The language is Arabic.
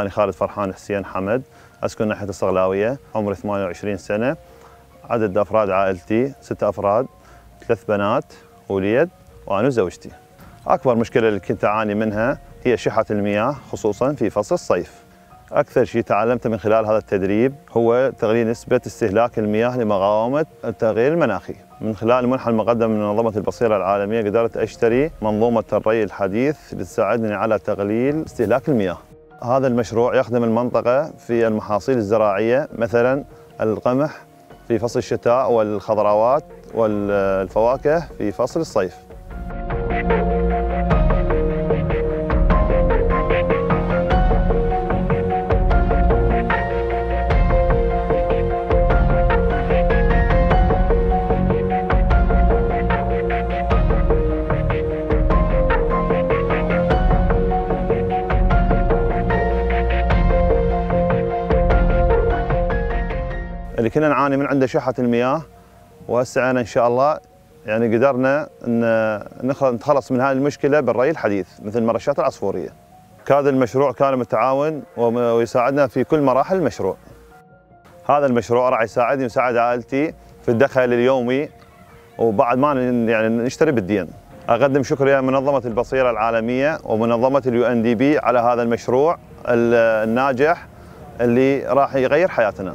أنا خالد فرحان حسين حمد. أسكن ناحية الصغلاوية عمري 28 سنة. عدد أفراد عائلتي ستة أفراد ثلاث بنات وليد وأنا وزوجتي. أكبر مشكلة اللي كنت أعاني منها هي شحة المياه خصوصا في فصل الصيف. أكثر شيء تعلمته من خلال هذا التدريب هو تقليل نسبة استهلاك المياه لمقاومة التغيير المناخي. من خلال المنحة المقدمة من منظمة البصيرة العالمية قدرت أشتري منظومة الري الحديث لتساعدني على تقليل استهلاك المياه. هذا المشروع يخدم المنطقة في المحاصيل الزراعية مثلا القمح في فصل الشتاء والخضروات والفواكه في فصل الصيف. اللي كنا نعاني من عنده شحة المياه وهسه إن شاء الله يعني قدرنا إن نتخلص من هذه المشكلة بالري الحديث مثل المرشات العصفورية. هذا المشروع كان متعاون ويساعدنا في كل مراحل المشروع. هذا المشروع راح يساعدني ويساعد عائلتي في الدخل اليومي وبعد ما يعني نشتري بالدين. أقدم شكر منظمة البصيرة العالمية ومنظمة ال UNDP على هذا المشروع الناجح اللي راح يغير حياتنا.